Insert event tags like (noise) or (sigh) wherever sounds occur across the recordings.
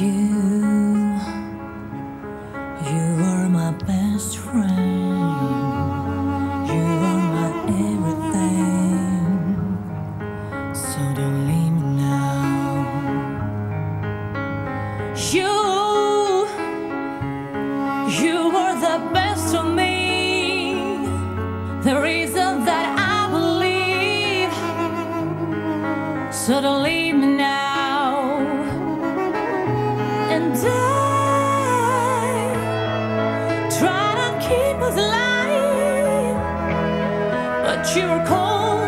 You, you are my best friend. You are my everything. So don't leave me now. You, you are the best of me. The reason. So don't leave me now and die. Try to keep us alive, but you're cold.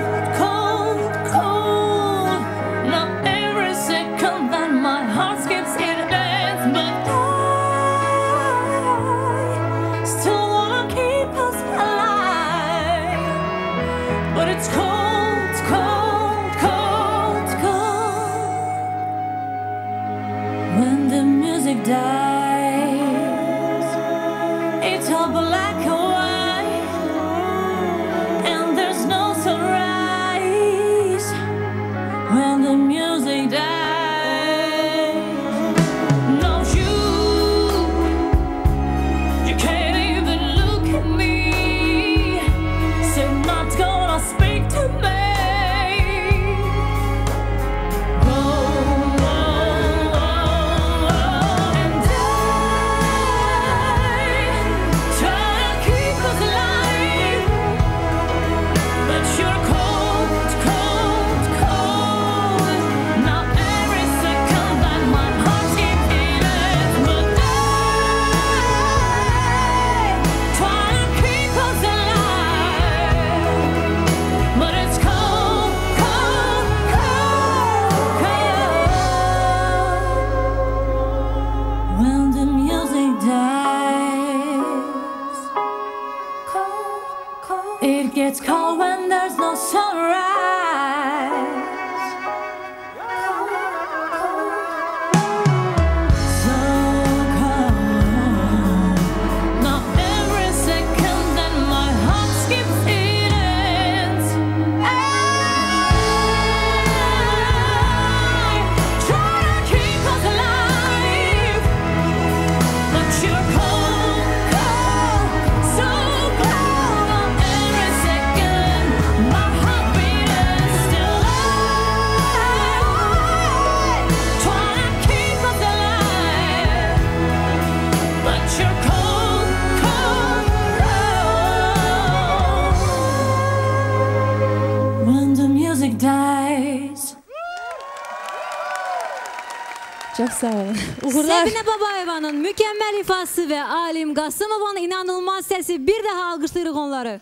the light. eyes. Çox sağ olun. (laughs) Uğurlar. Səbinə Babayevanın mükəmməl ifası və Alim Qasımovun inanılmaz səsi. Bir daha alqışlayırıq onları.